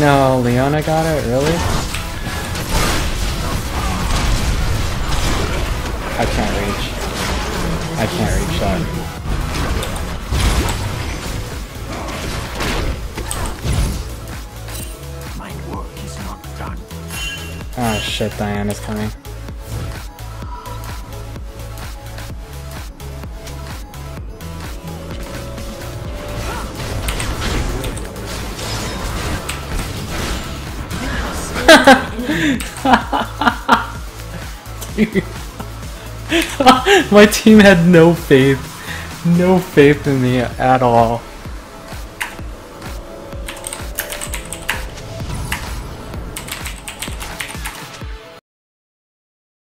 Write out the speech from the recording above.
No, Leona got it? Really? I can't reach. I can't reach that. My work is not done. Oh shit, Diana's coming. My team had no faith. No faith in me at all.